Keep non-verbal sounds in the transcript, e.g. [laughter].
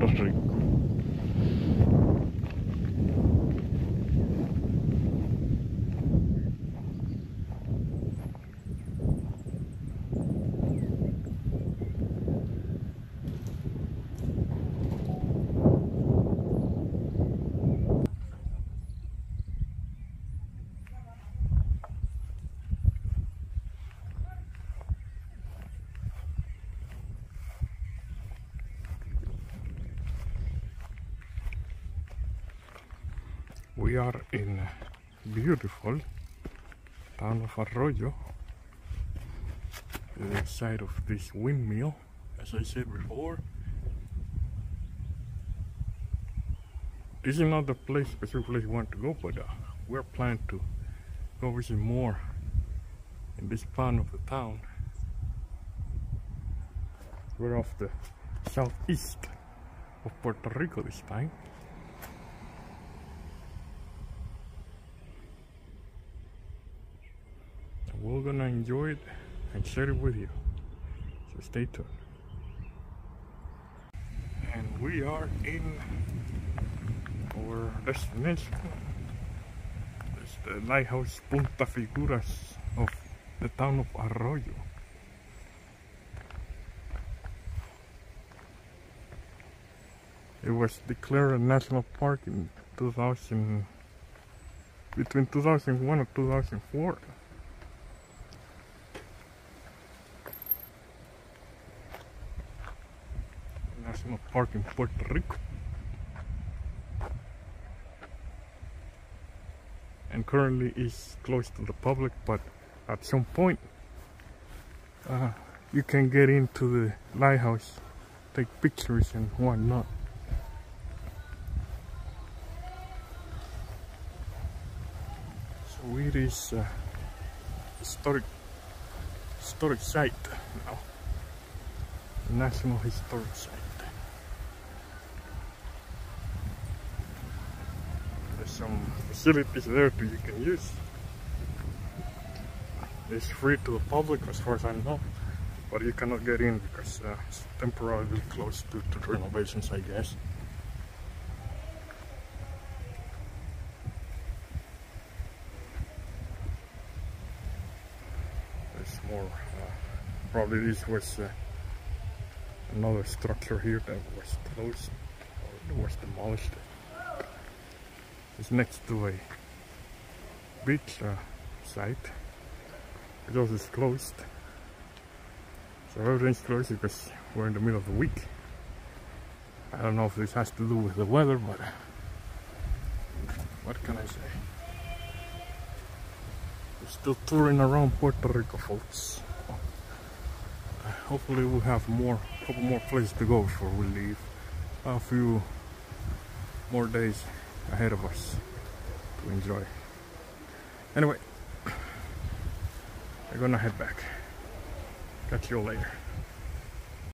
in We are in beautiful town of Arroyo, the side of this windmill, as I said before. This is not the place, specific place want to go, but uh, we're planning to go visit more in this part of the town. We're off the southeast of Puerto Rico this time. We're gonna enjoy it and share it with you. So stay tuned. And we are in our destination. It's the lighthouse Punta Figuras of the town of Arroyo. It was declared a national park in 2000 between 2001 and 2004 National Park in Puerto Rico. And currently is closed to the public, but at some point uh, you can get into the lighthouse, take pictures and whatnot. So it is a historic, historic site now, National Historic Site. Some facilities there you can use. It's free to the public as far as I know, but you cannot get in because uh, it's temporarily closed due to renovations, I guess. There's more. Uh, probably this was uh, another structure here that was closed or was demolished is next to a beach uh, site. Because it's closed. So everything's closed because we're in the middle of the week. I don't know if this has to do with the weather but what can I say? We're still touring around Puerto Rico folks. Hopefully we'll have more couple more places to go before we leave. A few more days ahead of us to enjoy. Anyway, [clears throat] we're gonna head back. Catch you all later.